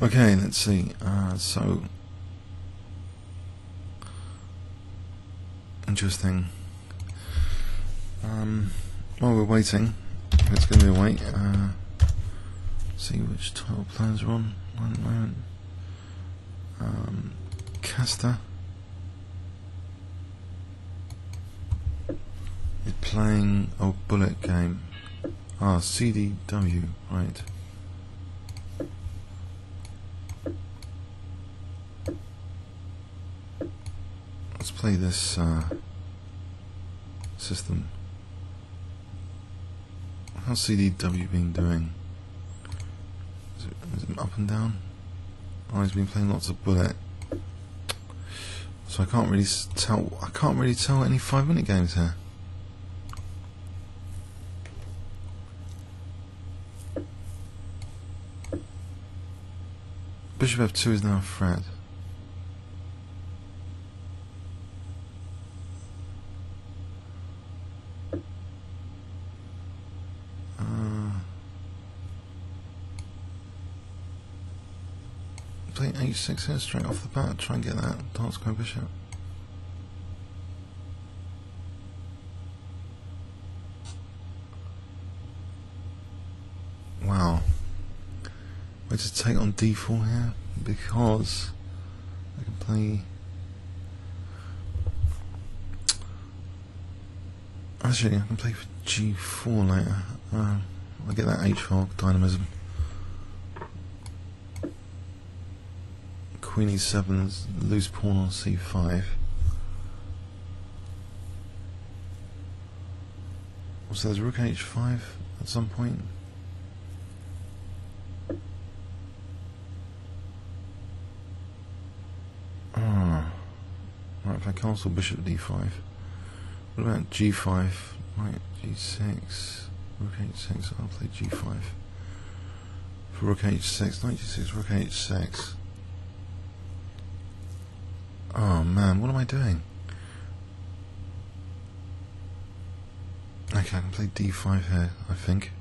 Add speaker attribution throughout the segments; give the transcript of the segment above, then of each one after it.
Speaker 1: Okay, let's see. Uh, so interesting. Um, while we're waiting, it's going to be a wait. Uh, see which title plans are on. One moment. Um, Caster is playing a bullet game. Ah, CDW, right. Let's play this uh, system. How's CDW been doing? Is it, is it up and down? Oh, he's been playing lots of bullet. So I can't really tell. I can't really tell any five-minute games here. Bishop f2 is now a threat. Uh, play h6 here straight off the bat. Try and get that dance go bishop. Wow. Way to take on d4 here because I can play. Actually, I can play for g4 later. Uh, I'll get that h4 dynamism. Queen e7, loose pawn on c5. Also, there's rook h5 at some point. Ah, right, if I castle bishop d5. What about g5? Right, g6, rook h6. I'll play g5. For rook h6, knight g6, rook h6. Oh man, what am I doing? Okay, I can play d5 here, I think.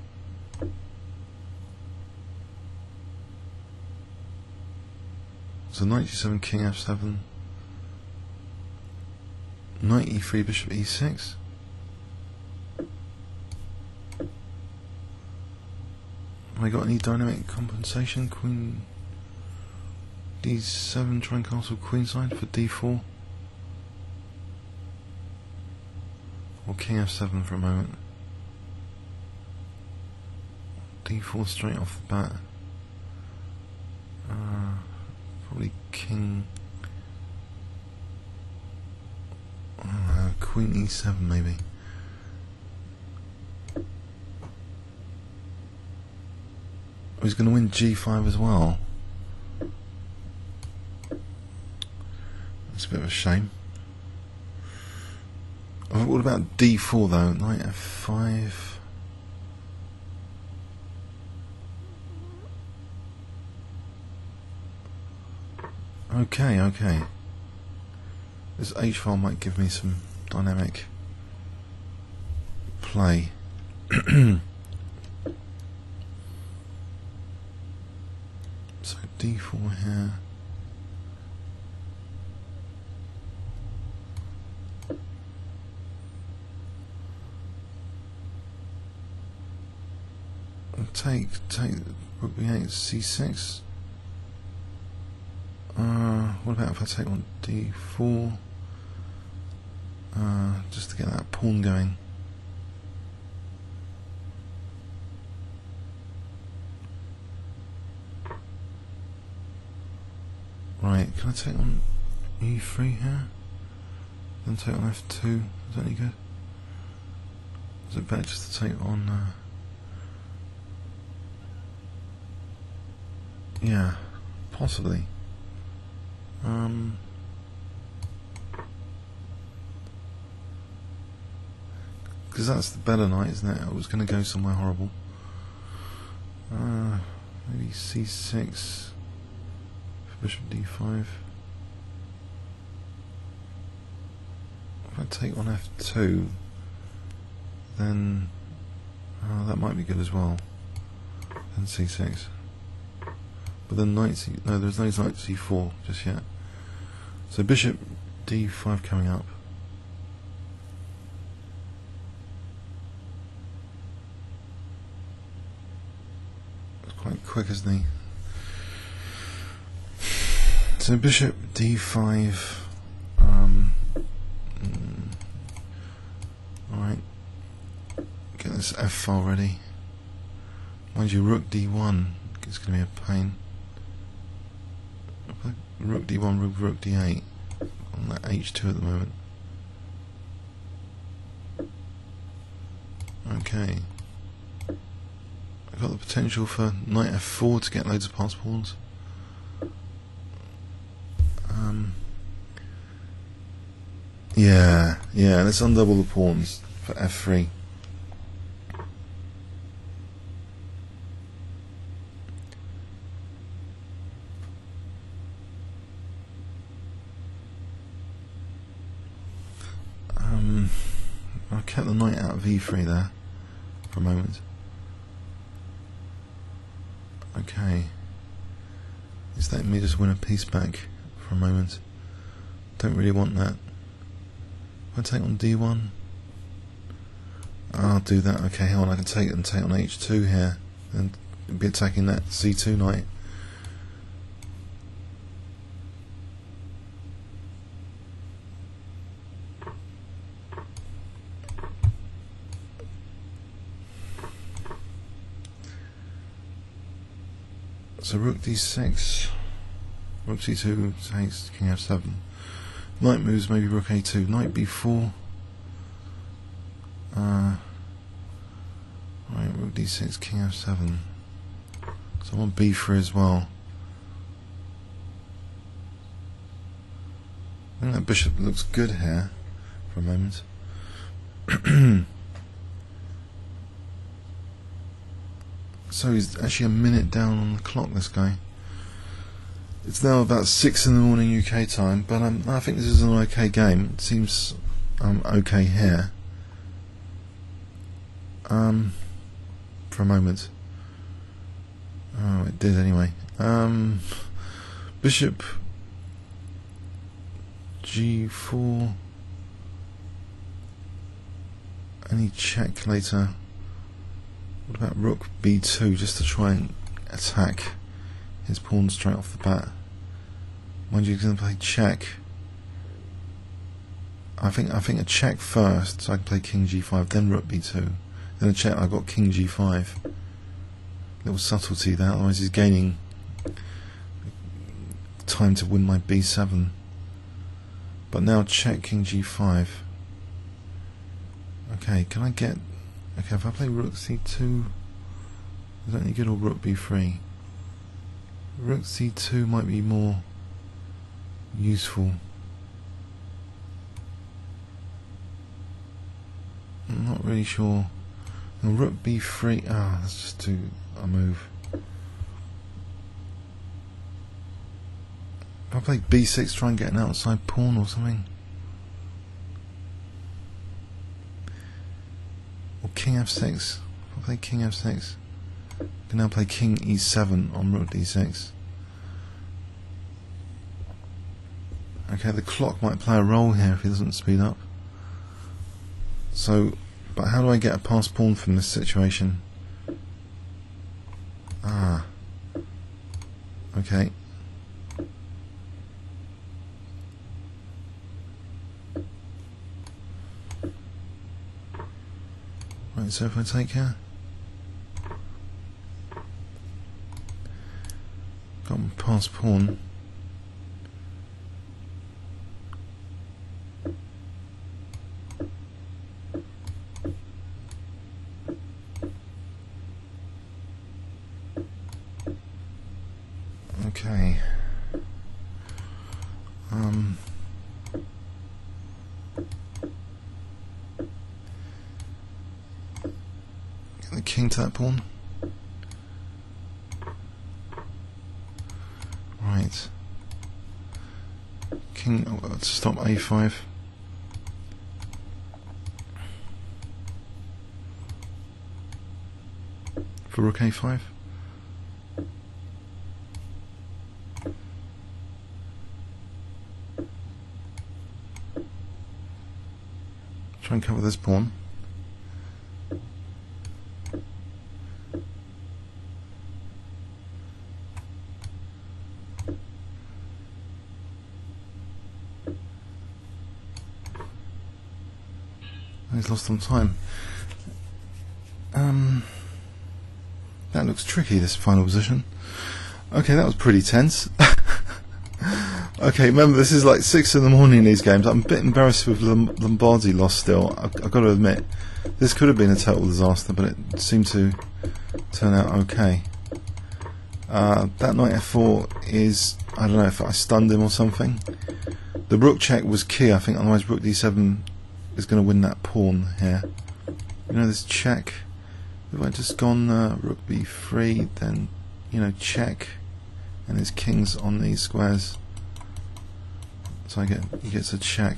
Speaker 1: So knight g7, king f7. Knight e3, bishop e6. Have I got any dynamic compensation? Queen d7, try and castle queenside for d4. Or king f7 for a moment. d4 straight off the bat. Uh, probably king. Uh, queen e7 maybe. He's going to win g5 as well. A bit of a shame. Oh, What about d4 though? Knight f5. Okay, okay. This H file might give me some dynamic play. so d4 here. Take, take rook b8, c6. Uh, what about if I take on d4? Uh, just to get that pawn going. Right, can I take on e3 here? Then take on f2. Is that any good? Is it better just to take on? Uh, yeah, possibly. Um, because that's the better knight, isn't it? I was going to go somewhere horrible. Uh, maybe c6 for bishop d5. If I take on f2, then oh, that might be good as well. Then c6. But then knight c no, there's no knight c4 just yet. So bishop d5 coming up. It's quite quick, isn't he? So bishop d5. Um, mm, Alright. Get this f file ready. Mind you, rook d1 it's going to be a pain. Rook d1, rook, rook d8 on that h2 at the moment. Okay. I've got the potential for knight f4 to get loads of pass pawns. Um, yeah, yeah, let's undouble the pawns for f3. Um, I kept the knight out of e3 there for a moment. Okay. Is that me just win a piece back for a moment? Don't really want that. I take on d1, I'll do that. Okay, hang on, I can take it and take on h2 here and be attacking that c2 knight. So rook d6, rook c2 takes king f7. Knight moves maybe rook a2, knight b4. Uh, right, rook d6, king f7. So I want b3 as well. I think that bishop looks good here for a moment. So he's actually a minute down on the clock, this guy. It's now about 6 in the morning UK time, but um, I think this is an okay game. It seems um, okay here. Um, for a moment. Oh, it did anyway. Um, bishop g4. Any check later? What about rook b2 just to try and attack his pawn straight off the bat? Mind you, he's going to play check. I think I think a check first, so I can play king g5, then rook b2. Then a check, I've got king g5. Little subtlety there, otherwise he's gaining time to win my b7. But now check king g5. Okay, can I get Okay, if I play rook c2, is that any good or rook b3? Rook c2 might be more useful. I'm not really sure. And rook b3, ah, let's just do a move. If I play b6, try and get an outside pawn or something. King f6. If I play king f6, I can now play king e7 on rook d6. Okay, the clock might play a role here if he doesn't speed up. So, but how do I get a pass pawn from this situation? Ah. Okay. So if I take her, got my pass pawn. king to that pawn. Right. King, oh, let's stop a5. For rook a5. Try and cover this pawn. He's lost some time. Um, that looks tricky, this final position. Okay, that was pretty tense. okay, remember, this is like 6 in the morning in these games. I'm a bit embarrassed with Lombardi lost still. I've, I've got to admit. This could have been a total disaster, but it seemed to turn out okay. Uh, that knight f4 is, I don't know if I stunned him or something. The rook check was key, I think, otherwise rook d7 is going to win that pawn here. You know, this check. If I just gone uh, rook b3, then, you know, check, and his king's on these squares. So I get, he gets a check.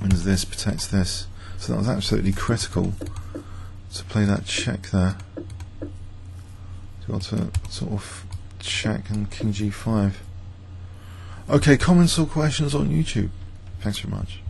Speaker 1: Wins this, protects this. So that was absolutely critical to play that check there. To got to sort of check and king g5. Okay, comments or questions on YouTube. Thanks very much.